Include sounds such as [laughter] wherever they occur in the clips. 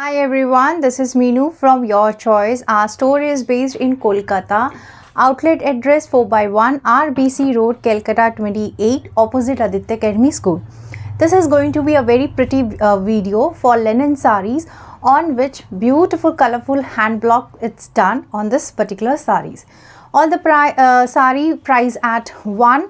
Hi everyone, this is Meenu from Your Choice. Our store is based in Kolkata. Outlet address 4 by 1 RBC Road, Calcutta 28, opposite Aditya Academy School. This is going to be a very pretty uh, video for linen saris on which beautiful colorful hand block it's done on this particular saris. All the pri uh, sari price at 1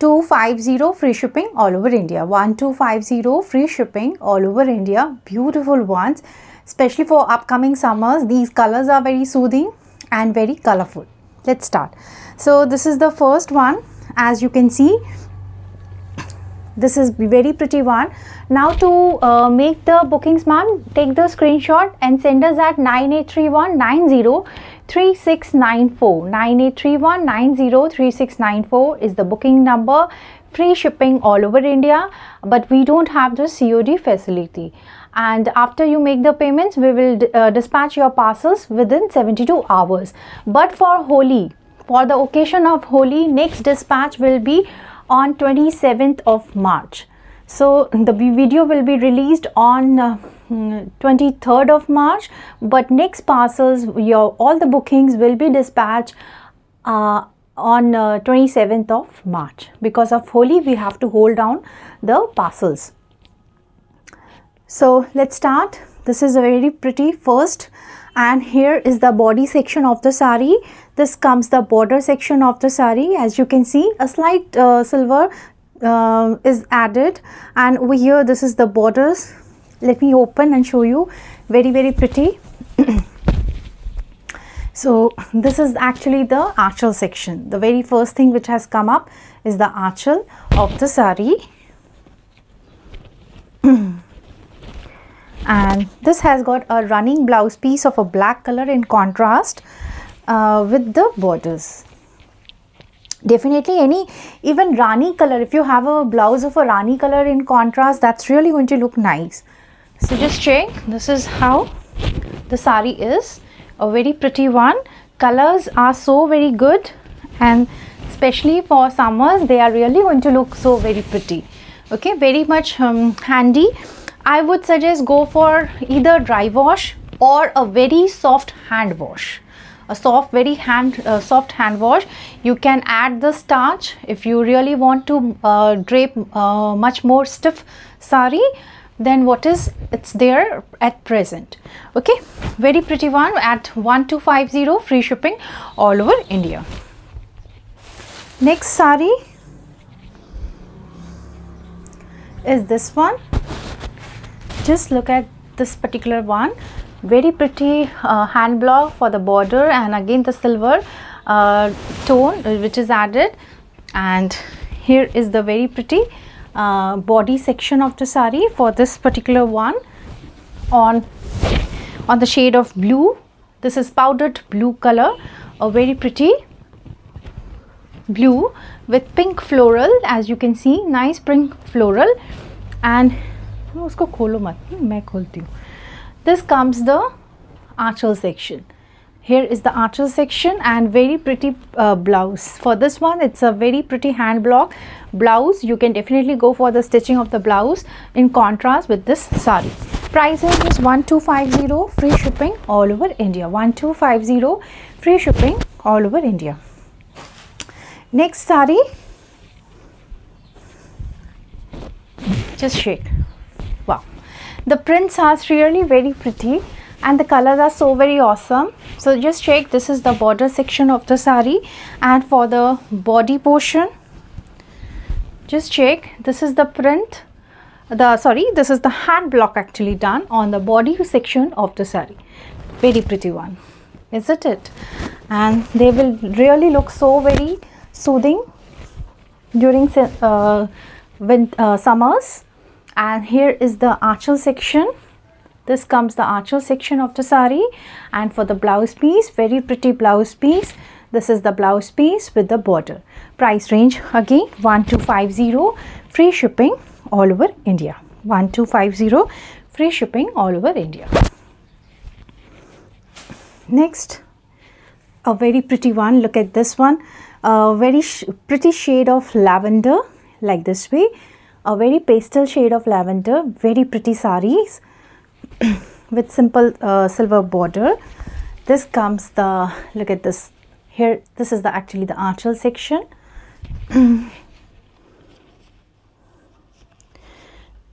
250 free shipping all over India. 1250 free shipping all over India. Beautiful ones, especially for upcoming summers. These colors are very soothing and very colorful. Let's start. So this is the first one. As you can see, this is very pretty one. Now to uh, make the bookings ma'am, take the screenshot and send us at 983190 3694 9831903694 is the booking number. Free shipping all over India but we don't have the COD facility. And after you make the payments we will uh, dispatch your parcels within 72 hours. But for Holi for the occasion of Holi next dispatch will be on 27th of March. So the video will be released on uh, 23rd of March but next parcels your all the bookings will be dispatched uh, on uh, 27th of March because of Holi we have to hold down the parcels. So let's start. This is a very pretty first and here is the body section of the sari. This comes the border section of the sari as you can see a slight uh, silver uh, is added and over here this is the borders let me open and show you. Very very pretty. [clears throat] So this is actually the anchal section. The very first thing which has come up is the anchal of the sari. [clears throat] And this has got a running blouse piece of a black color in contrast uh, with the borders. Definitely any even rani color if you have a blouse of a rani color in contrast that's really going to look nice so just check. This is how the sari is. A very pretty one. Colors are so very good. And especially for summers they are really going to look so very pretty. Okay very much um, handy. I would suggest go for either dry wash or a very soft hand wash. A soft very hand uh, soft hand wash. You can add the starch if you really want to uh, drape uh, much more stiff sari than what is it's there at present. Okay? Very pretty one at 1250 free shipping all over india. Next sari is this one. Just look at this particular one. Very pretty uh, hand block for the border and again the silver uh, tone uh, which is added. And here is the very pretty uh, body section of the sari for this particular one on on the shade of blue. This is powdered blue color a very pretty blue with pink floral as you can see nice pink floral. And this comes the anchal section here is the anchal section and very pretty uh, blouse. For this one it's a very pretty hand block blouse. You can definitely go for the stitching of the blouse in contrast with this sari. Price is 1250 free shipping all over india. 1250 free shipping all over india. Next sari. Just shake. Wow. The prints are really very pretty and the colors are so very awesome. So just check this is the border section of the sari. And for the body portion just check this is the print the sorry this is the hand block actually done on the body section of the sari. Very pretty one isn't it? And they will really look so very soothing during uh, uh, summers. And here is the anchal section this comes the anchal section of the sari. And for the blouse piece very pretty blouse piece this is the blouse piece with the border. Price range again 1250 free shipping all over india. 1250 free shipping all over india. Next a very pretty one. Look at this one. A very sh pretty shade of lavender like this way. A very pastel shade of lavender very pretty saris with simple uh, silver border. This comes the look at this. Here this is the actually the anchal section. [clears throat]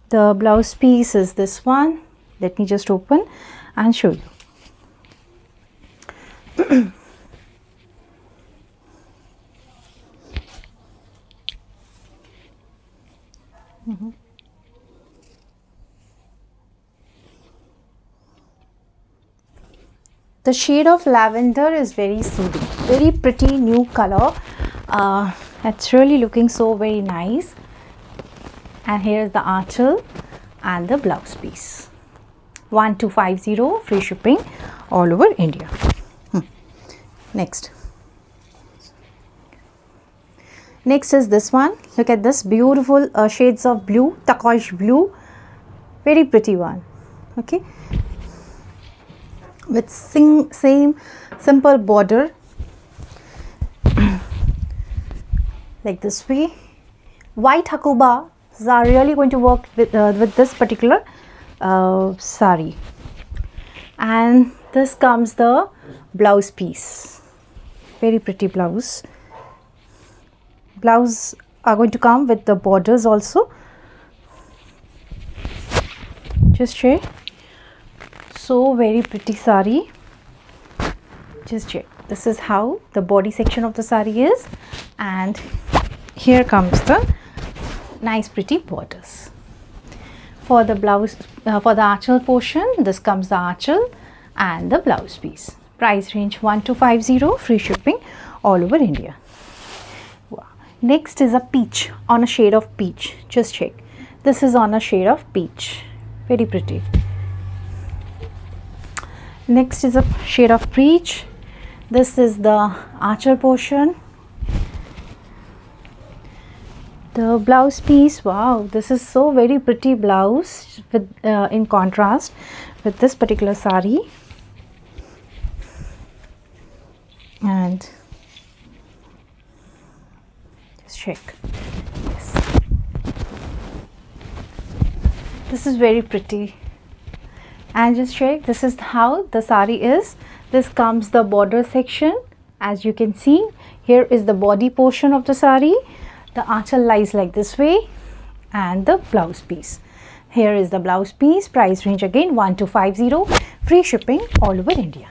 The blouse piece is this one. Let me just open and show you. [clears throat] Mm -hmm. The shade of lavender is very soothing. Very pretty new color. Uh, it's really looking so very nice. And here is the anchal and the blouse piece. 1250 free shipping all over India. Hmm. next. Next is this one. Look at this beautiful uh, shades of blue turquoise blue. Very pretty one. Okay with sing, same simple border. Like this way. White hakoba are really going to work with, uh, with this particular uh, sari? And this comes the blouse piece. Very pretty blouse. Blouse are going to come with the borders also. Just show so very pretty sari. Just check. This is how the body section of the sari is. And here comes the nice pretty borders. For the blouse uh, for the anchal portion this comes the anchal and the blouse piece. Price range 1250 free shipping all over india. Wow. next is a peach on a shade of peach. Just check. This is on a shade of peach. Very pretty next is a shade of peach. This is the anchal portion. The blouse piece wow this is so very pretty blouse with uh, in contrast with this particular sari. And just check. Yes. This is very pretty and just check this is how the sari is. This comes the border section. As you can see here is the body portion of the sari. The anchal lies like this way and the blouse piece. Here is the blouse piece price range again 1250 free shipping all over india.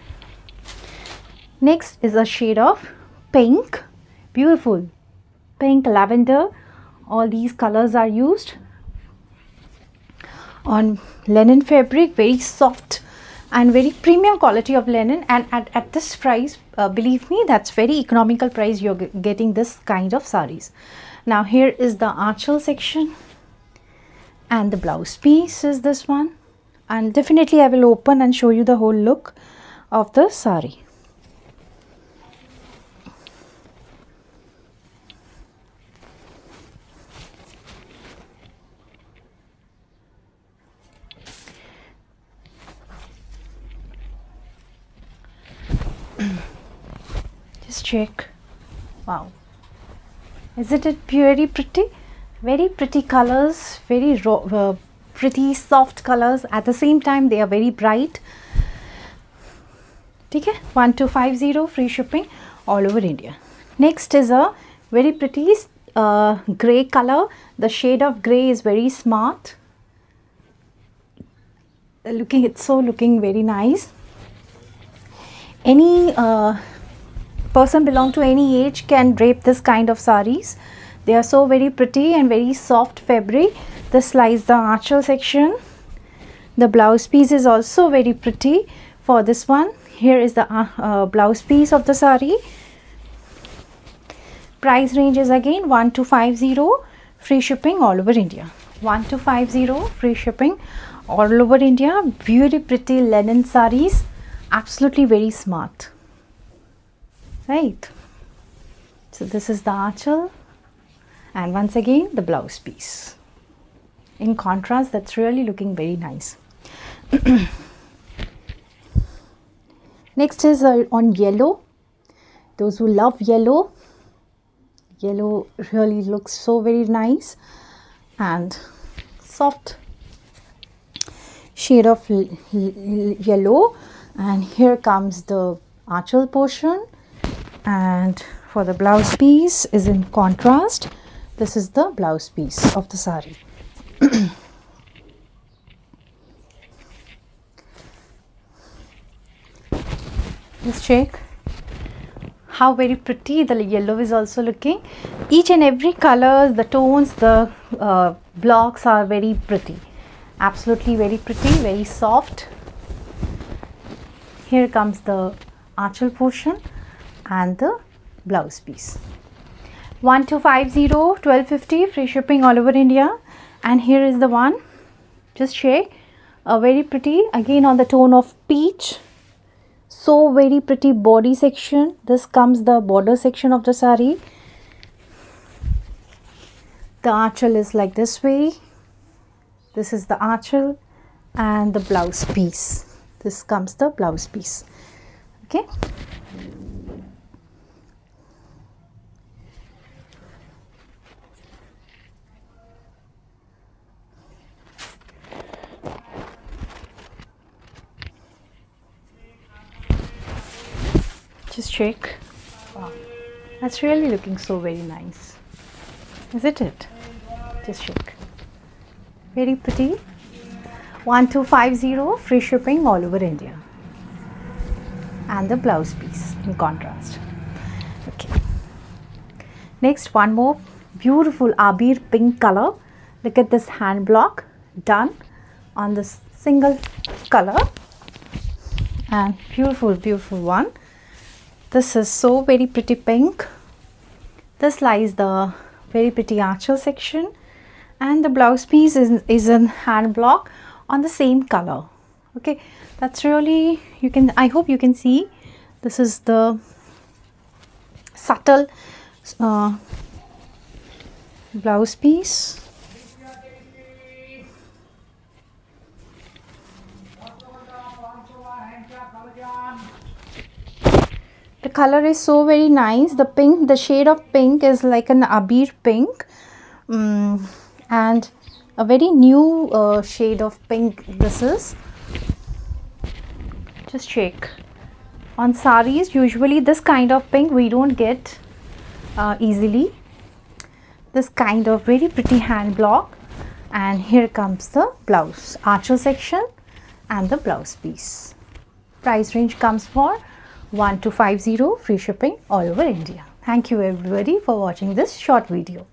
Next is a shade of pink beautiful pink lavender. All these colors are used on linen fabric very soft and very premium quality of linen and at, at this price uh, believe me that's very economical price you're getting this kind of saris now here is the anchal section and the blouse piece is this one. And definitely I will open and show you the whole look of the sari just check. Wow. Isn't it very pretty very pretty colors very uh, pretty soft colors? At the same time they are very bright. okay 1250 free shipping all over india. Next is a very pretty uh, gray color. The shade of gray is very smart. Looking it's so looking very nice any uh, person belong to any age can drape this kind of saris they are so very pretty and very soft fabric. This lies the anchal section. The blouse piece is also very pretty for this one. Here is the uh, uh, blouse piece of the sari price range is again 1250 free shipping all over india. 1250 free shipping all over india. Very pretty linen saris absolutely very smart. Right? So this is the anchal and once again the blouse piece. In contrast that's really looking very nice. [clears throat] Next is uh, on yellow. Those who love yellow yellow really looks so very nice and soft shade of yellow and here comes the actual portion. And for the blouse piece is in contrast. This is the blouse piece of the sari. [coughs] Let's check how very pretty the yellow is also looking. Each and every colors the tones the uh, blocks are very pretty. Absolutely very pretty very soft here comes the anchal portion and the blouse piece. 1250 1250 free shipping all over india. And here is the one. Just check a very pretty again on the tone of peach. So very pretty body section. This comes the border section of the sari. The anchal is like this way. This is the anchal and the blouse piece this comes the blouse piece. Okay? Just check. Wow. That's really looking so very nice. Isn't it? Just check. Very pretty 1250 free shipping all over India. And the blouse piece in contrast. Okay. Next one more. Beautiful abir pink color. Look at this hand block. Done. On this single color. And beautiful beautiful one. This is so very pretty pink. This lies the very pretty anchal section. And the blouse piece is, is in hand block on the same color. Okay, that's really, you can, I hope you can see this is the subtle uh, blouse piece. The color is so very nice. The pink the shade of pink is like an abir pink. Um, and a very new uh, shade of pink this is. Just check. On saris usually this kind of pink we don't get uh, easily. This kind of very pretty hand block. And here comes the blouse anchal section and the blouse piece. Price range comes for one to 1250 free shipping all over India. Thank you everybody for watching this short video.